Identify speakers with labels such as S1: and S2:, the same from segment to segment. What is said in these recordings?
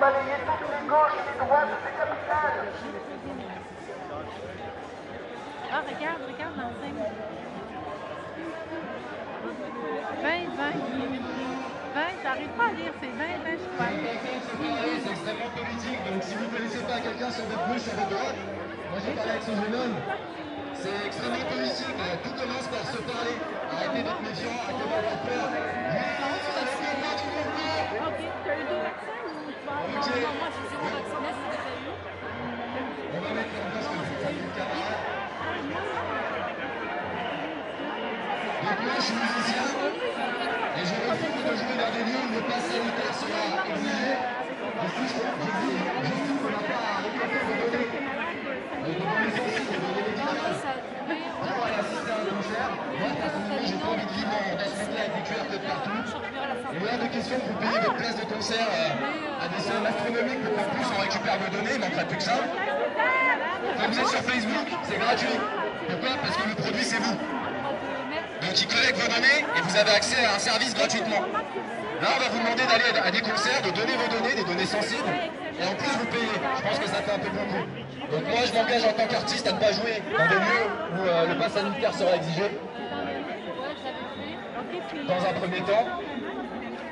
S1: Balayer toutes les gauches et les droites des capitales.
S2: Ah, regarde, regarde l'enseigne. 20, 20. 20, j'arrive pas à lire, c'est 20, 20, je crois.
S3: C'est quelqu'un sur votre gauche, sur votre droite, moi j'ai parlé avec ce jeune homme, c'est extrêmement politique, tout commence par se parler. Arrêtez d'être méfiant, arrêtez d'avoir peur. On va mettre en place. Donc moi je suis musicien et je refuse de jouer dans des lieux où le pass sanitaire sera exigé. Je suis je j'estime qu'on n'a pas à récolter vos données. Les données sensibles, les données médicales. Pour aller assister à un concert, moi personnellement j'ai pas envie de vivre dans dans ce monde-là avec des QR codes partout. Il est hors de question que vous payiez de concert euh, à des sommes astronomiques pour qu'en plus on récupère vos données, il manquerait plus que ça. Quand vous êtes sur Facebook, c'est gratuit. Pourquoi? Parce que le produit c'est vous. Donc ils collectent vos données et vous avez accès à un service gratuitement. Là on va vous demander d'aller à des concerts, de donner vos données, des données sensibles, et en plus vous payez. Je pense que ça fait un peu beaucoup. Donc moi je m'engage en tant qu'artiste à ne pas jouer dans des lieux où euh, le pass sanitaire sera exigé dans un premier temps.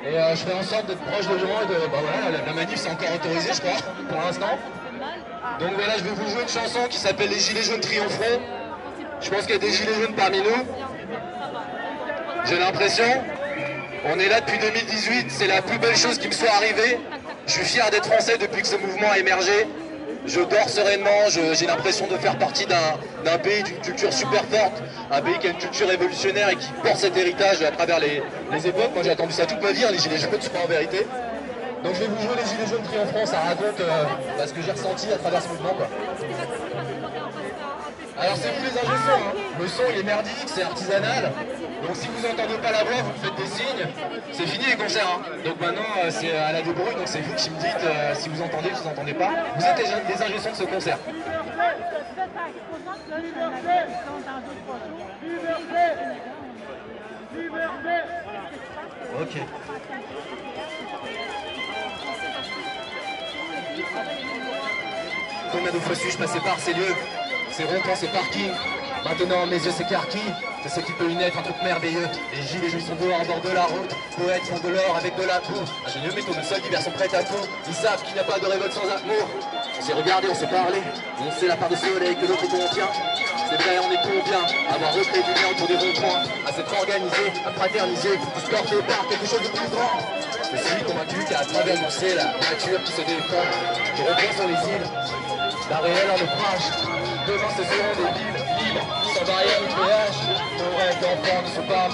S3: Et euh, je ferai en sorte d'être proche des gens et de. La manif c'est encore autorisé je crois, pour l'instant. Donc voilà, je vais vous jouer une chanson qui s'appelle Les Gilets jaunes triompheront. Je pense qu'il y a des gilets jaunes parmi nous. J'ai l'impression. On est là depuis 2018, c'est la plus belle chose qui me soit arrivée. Je suis fier d'être français depuis que ce mouvement a émergé. Je dors sereinement, j'ai l'impression de faire partie d'un pays d'une culture super forte, un pays qui a une culture révolutionnaire et qui porte cet héritage à travers les, époques. Moi j'ai attendu ça toute ma vie, hein, les gilets jaunes, je crois en vérité. Donc je vais vous jouer les gilets jaunes triomphants, ça raconte euh, bah, ce que j'ai ressenti à travers ce mouvement. Alors c'est vous les ingénieurs, hein. le son il est merdique, c'est artisanal. Donc si vous n'entendez pas la voix, vous me faites des signes. C'est fini les concerts. hein. Donc maintenant euh, c'est à la débrouille, donc c'est vous qui me dites euh, si vous entendez ou si vous n'entendez pas. Vous êtes les, les ingénieurs de ce concert. Ok. Combien de fois suis-je passé par ces lieux? Ces ronds ces parkings Maintenant mes yeux s'écarquillent C'est ce qui peut y naître un truc merveilleux. Les gilets jaunes sont dehors, bord de la route. Poètes font de l'or avec de la peau. Ingénieux métaux de sol divers sont prêts à tout. Ils savent qu'il n'y a pas de révolte sans amour On s'est regardé, on s'est parlé On sait la part de soleil que l'autre contient C'est vrai, on est combien Avoir recréé du lien autour des ronds-points À s'être organisé, à fraterniser Tous portés par quelque chose de plus grand. Je suis convaincu qu'à travers le c'est la nature qui se défend. Qui reprend sur les îles. La réelle en naufrage. Demain ce seront des villes barrière péage. Nos rêves d'enfants ne sont pas.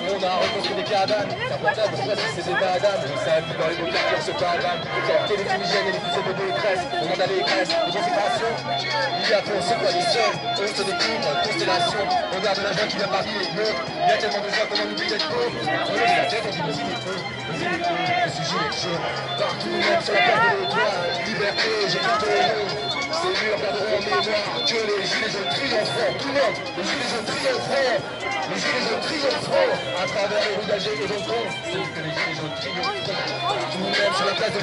S3: On a reconstruit des. C'est important pourquoi si c'est des madames. Je sais plus dans les beaux quartiers se pavanent. Sortez les fumigènes et les fusées de détresse. On demande à l'égresse, des concentrations. Il y a pour ceux quoi les seuls. On se découvre, constellation. Regarde l'argent qui vient parmi les. Il y a tellement de gens qu'on en oublie d'être pauvre. On lève la tête, on dit vas-y les feux. Les le sujet est chaud. Partout, même sur la place de. Liberté, j'ai bientôt les mots. Ces murs garderont en mémoire que les tout le monde, les gilets triompheront, les gilets triompheront à travers les et. C'est que les sur la place de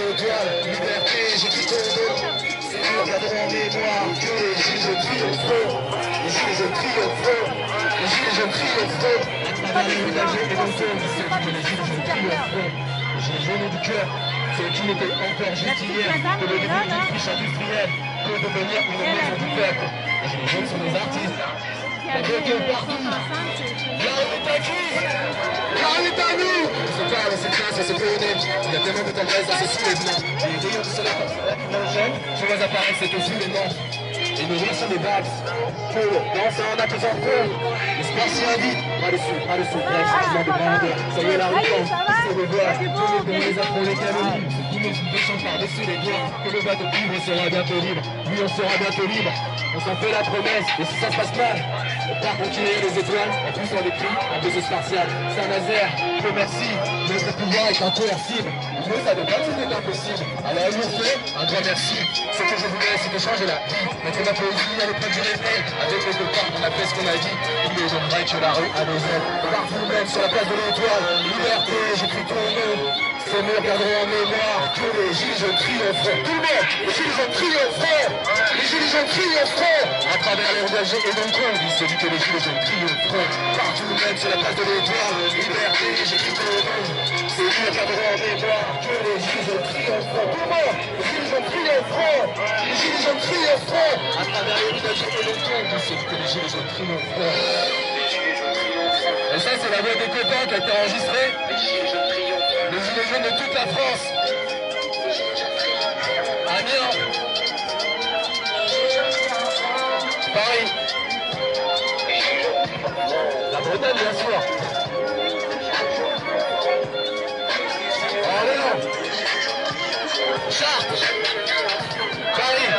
S3: liberté, j'ai mémoire que les gilets triompheront, les les gilets triompheront à travers les et. C'est que les gilets triompheront, jaunes du cœur. C'est qui n'était encore juste hier que le début d'une friche industrielle peut devenir une maison du peuple. Les gilets jaunes sont des artistes. Qui nous connaît. Il y a tellement de. Les rayons. Et nous sont des pour en accusant cours. Le sport s'y invite. Pas le sou, pas le sou, bref, sentiment de. Ça y est, la tous se revoient. Tous les dons, les les nos bouches descendent par-dessus les doigts. Que le bateau libre sera bientôt libre. Oui, on sera bientôt libre. On s'en fait la promesse, et si ça se passe mal, on part continuer les étoiles, en plus avec lui, un vaisseau spatial. Saint-Nazaire, que merci, notre pouvoir est incoercible. Nous savons pas c'était impossible. Alors on nous fait un grand merci. Ce que je voulais, c'est de changer la vie. Mettre ma poésie à l'épreuve du réveil. Avec les copains, on a fait ce qu'on a dit. Que la rue a des ailes. Partout même sur la place de l'étoile. Liberté, j'écris ton nom. Ces mots garderont en mémoire que les gilets triompheront. Tout le monde, les gilets triompheront. Les gilets triompheront. À travers les rougages et donc on dit celui que les gilets triompheront. Partout même sur la place de l'étoile. Liberté, j'écris ton nom. Ces mots garderont en mémoire que les gilets triompheront. Tout le monde, les gilets triompheront. Les gilets triompheront. À travers les rougages et donc on dit celui que les gilets triompheront. Et ça, c'est la voix des copains qui a été enregistrée. Les gilets jaunes les gilets jaunes de toute la France. Amiens. Paris. La Bretagne, bien sûr. Orléans. Chartres. Paris.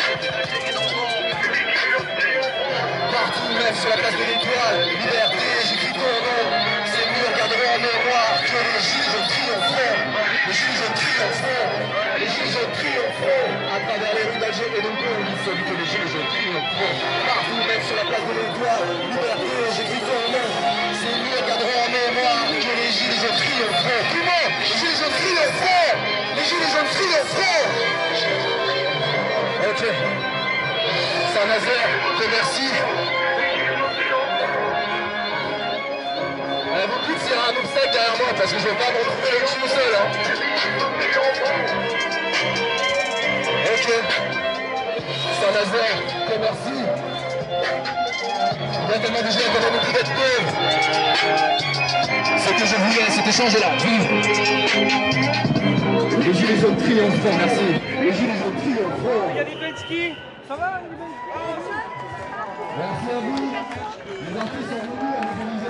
S3: Partout, même sur la place de l'étoile. Les gilets jaunes triompheront. À travers les rues d'Alger et de il celui que les gilets jaunes triompheront. Partout, même sur la place de l'étoile. Liberté, j'écris ton nom. Ces murs garderont en mémoire que les gilets jaunes triompheront. Tout les gilets jaunes triompheront. Les gilets jaunes triompheront. Ok. Saint-Nazaire, te merci. Derrière moi parce que je ne vais pas me retrouver le cul seul. Hein. Ok. Saint-Nazaire, te merci. Il y a tellement de ont envie d'être pauvres. Ce que je voulais, la vie. Les gilets jaunes triomphants, merci. Les gilets jaunes triomphants.
S4: Bensky, ça va Bensky
S3: Merci à vous. Les artistes sont venus à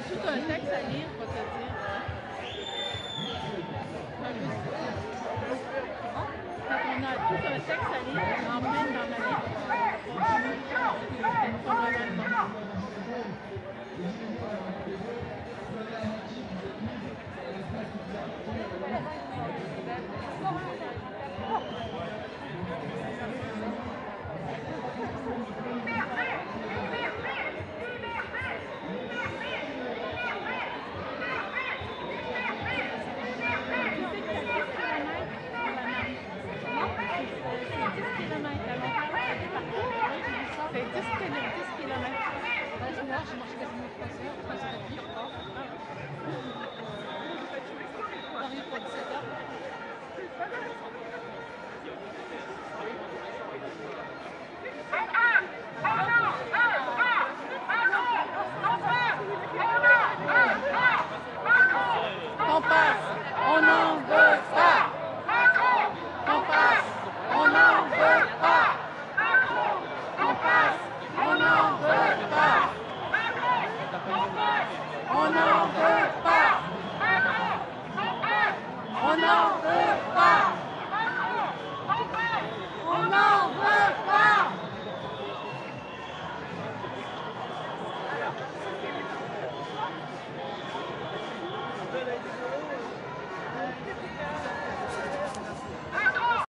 S2: tout un texte à lire, vais te dire.